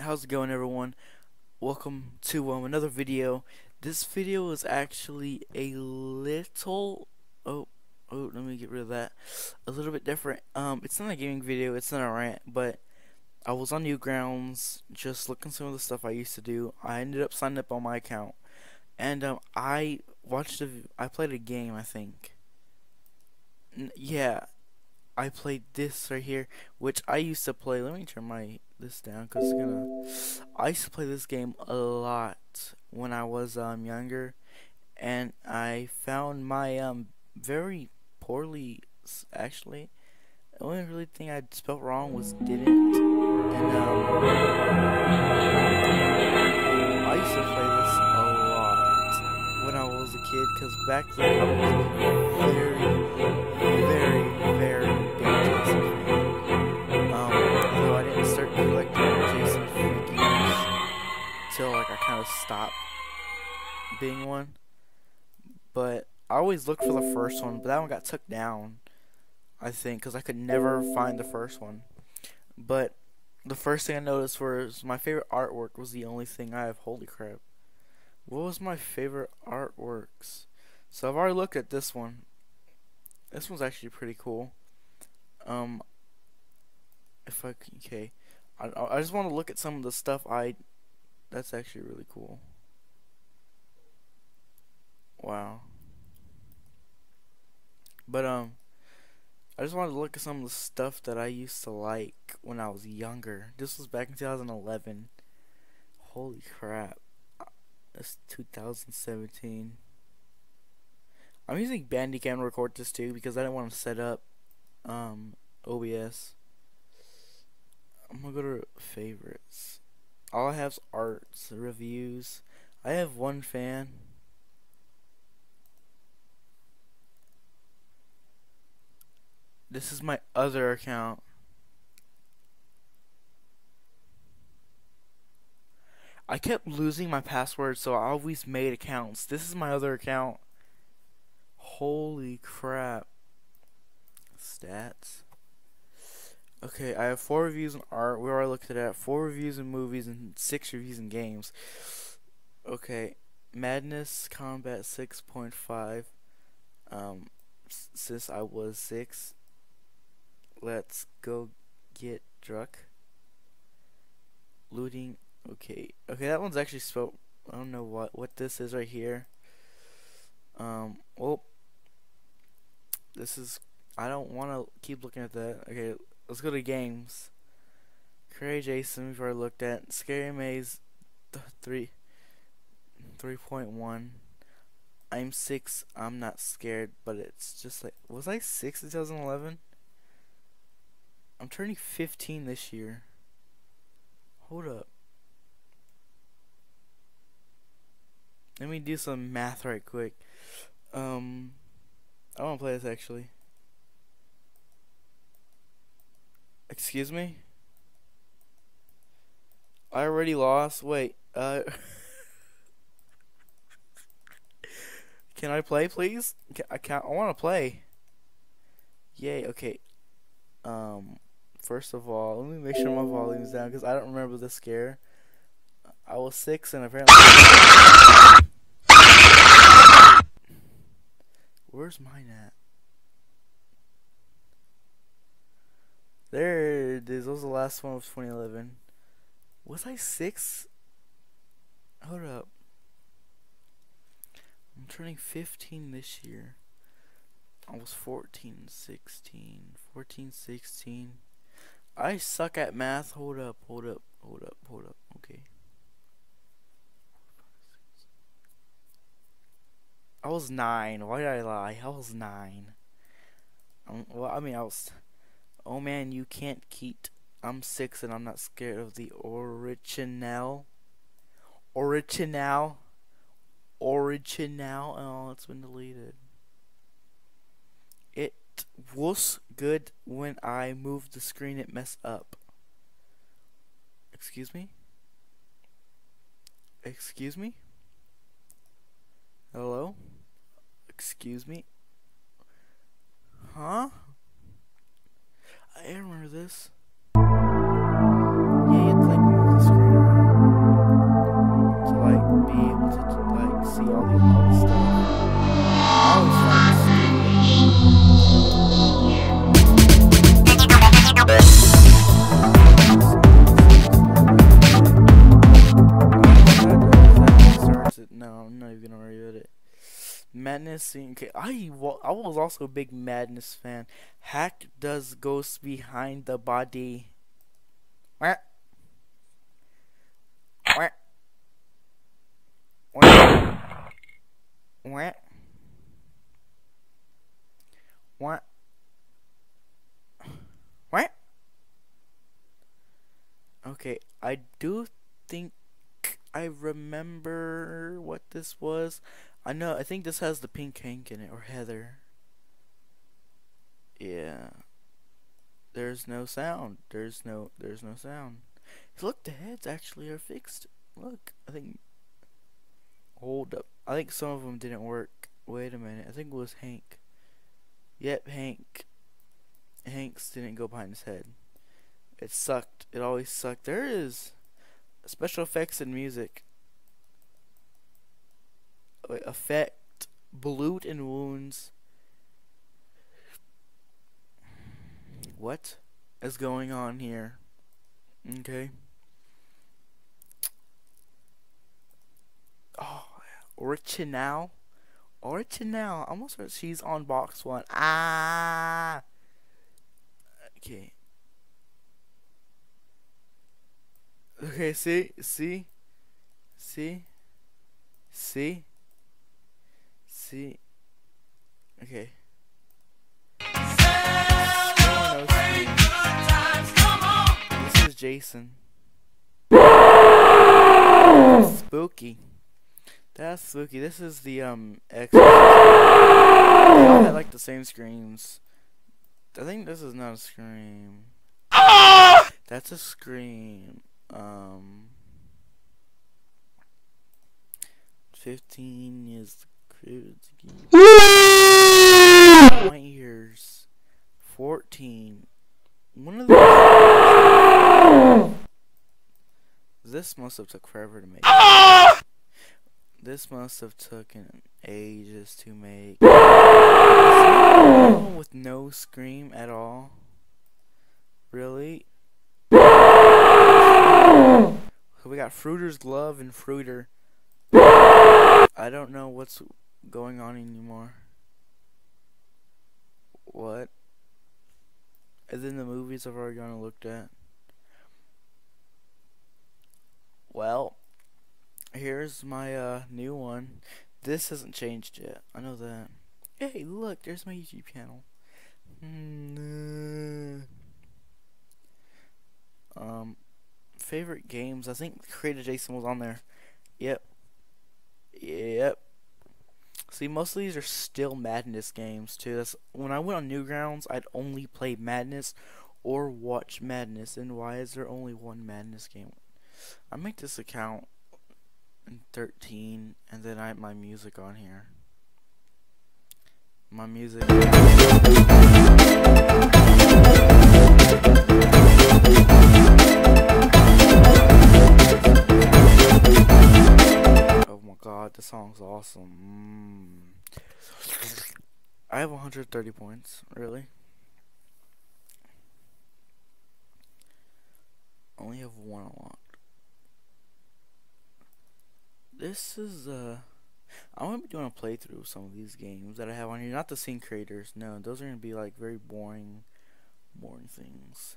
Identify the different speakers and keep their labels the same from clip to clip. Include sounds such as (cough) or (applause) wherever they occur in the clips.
Speaker 1: How's it going everyone? Welcome to um, another video. This video is actually a little oh oh let me get rid of that. A little bit different. Um it's not a gaming video, it's not a rant, but I was on Newgrounds just looking some of the stuff I used to do. I ended up signing up on my account. And um I watched a I played a game I think. N yeah, I played this right here, which I used to play. Let me turn my this down because gonna. I used to play this game a lot when I was um younger, and I found my um very poorly actually. The only really thing I spelled wrong was didn't, and um I used to play this a lot when I was a kid because back then I was very, very, very kind of stop being one. But I always looked for the first one, but that one got took down. I think because I could never find the first one. But the first thing I noticed was my favorite artwork was the only thing I have. Holy crap! What was my favorite artworks? So I've already looked at this one. This one's actually pretty cool. Um, if I can, okay, I I just want to look at some of the stuff I that's actually really cool. Wow. But um I just wanted to look at some of the stuff that I used to like when I was younger. This was back in 2011. Holy crap. That's 2017. I'm using Bandicam to record this too because I didn't want to set up um, OBS. I'm gonna go to favorites. All I have is arts, reviews. I have one fan. This is my other account. I kept losing my password, so I always made accounts. This is my other account. Holy crap. Stats. Okay, I have four reviews in art. We already looked at that. Four reviews in movies and six reviews in games. Okay, Madness Combat 6.5. Um, since I was six, let's go get drunk. Looting. Okay, okay, that one's actually spelled. I don't know what what this is right here. Um. Oh. This is. I don't want to keep looking at that. Okay, let's go to games. Cray Jason we've already looked at. Scary Maze three three point one. I'm six. I'm not scared, but it's just like was I six in 2011? I'm turning 15 this year. Hold up. Let me do some math right quick. Um, I want to play this actually. Excuse me? I already lost. Wait, uh... (laughs) Can I play, please? I can't. I want to play. Yay. Okay. Um. First of all, let me make sure my volume's down because I don't remember the scare. I was six and apparently. (laughs) Where's mine at? There it is. That was the last one of 2011. Was I six? Hold up. I'm turning 15 this year. I was 14, 16, 14, 16. I suck at math. Hold up, hold up, hold up, hold up. Okay. I was nine. Why did I lie? I was nine. Um, well, I mean, I was Oh man, you can't keep. I'm six and I'm not scared of the original. Original. Original. Oh, it's been deleted. It was good when I moved the screen, it messed up. Excuse me? Excuse me? Hello? Excuse me? Huh? I remember this. Madness. Okay, I I was also a big Madness fan. Hack does ghosts behind the body. What? What? What? What? What? Okay, I do think I remember what this was. I know, I think this has the pink Hank in it, or Heather. Yeah. There's no sound. There's no, there's no sound. Look, the heads actually are fixed. Look, I think, hold up. I think some of them didn't work. Wait a minute, I think it was Hank. Yep, Hank. Hank's didn't go behind his head. It sucked. It always sucked. There is special effects and music. Wait, effect blood and wounds. What is going on here? Okay. Oh, original. Original. Almost she's on box one. Ah. Okay. Okay, see, see, see, see, see. Okay. This is Jason. Spooky. That's spooky. This is the um. I like the same screams. I think this is not a scream. That's a scream. Um, 15 is the My ears. 14. One of these. This must have took forever to make. This must have taken ages to make. with no scream at all. Really? So we got Fruiter's glove and Fruiter. I don't know what's going on anymore. What? And then the movies I've already gone and looked at. Well, here's my uh, new one. This hasn't changed yet. I know that. Hey, look, there's my YouTube channel. Mm, uh, um, favorite games. I think Creator Jason was on there. Yep. Yep. See, most of these are still Madness games too. That's when I went on Newgrounds, I'd only play Madness or watch Madness. And why is there only one Madness game? I make this account in 13, and then I have my music on here. My music. God, the song's awesome. Mm. I have 130 points, really. Only have one unlocked. This is, uh, I'm gonna be doing a playthrough of some of these games that I have on here. Not the scene creators, no, those are gonna be like very boring, boring things.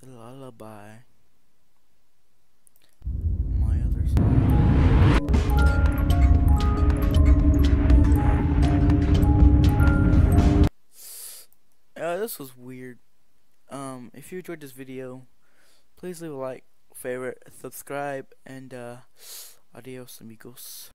Speaker 1: The lullaby. Uh, this was weird. Um, if you enjoyed this video, please leave a like, favorite, subscribe, and uh, adios amigos.